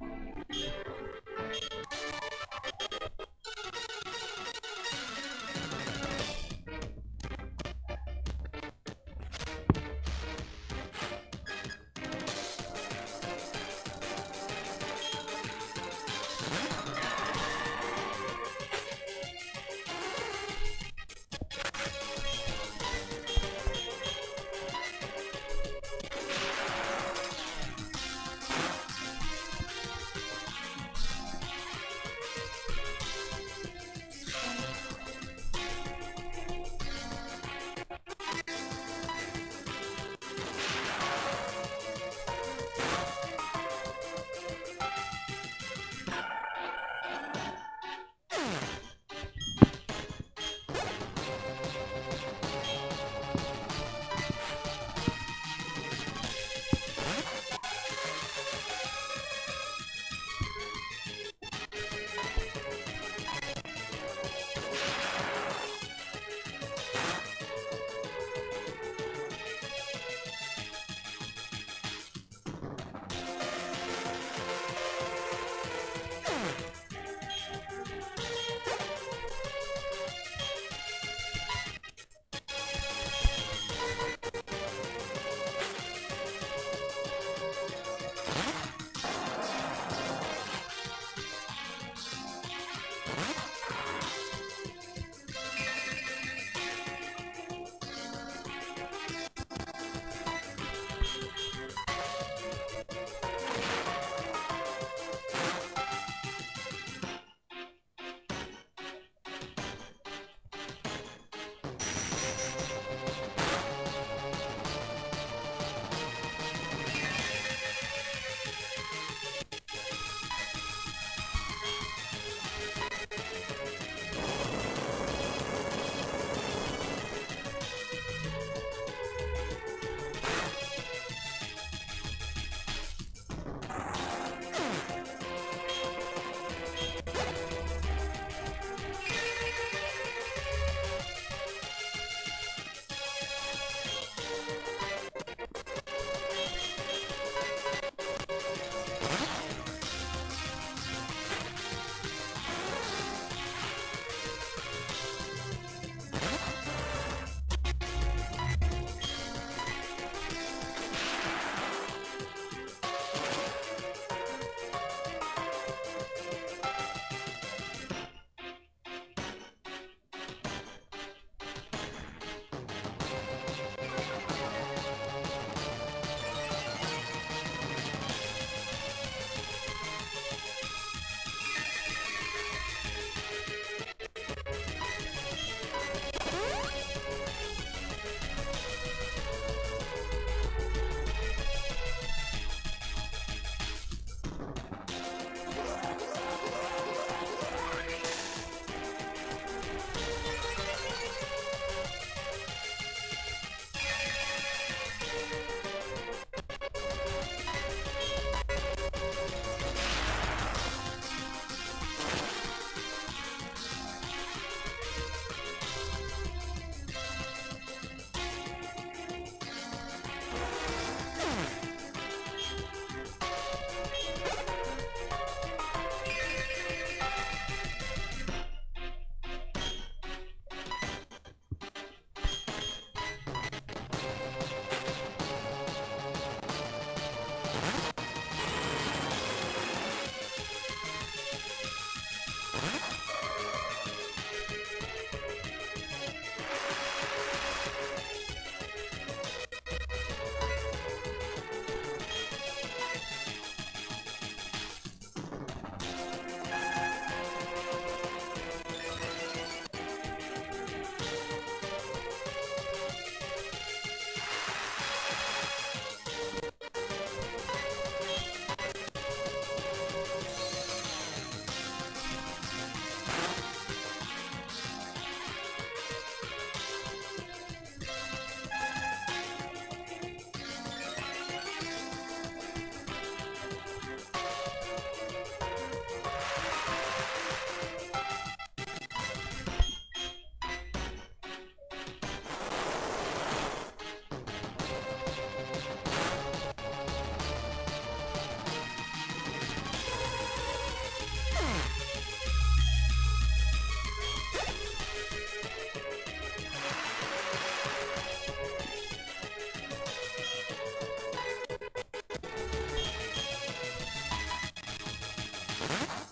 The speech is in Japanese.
you Huh? Huh?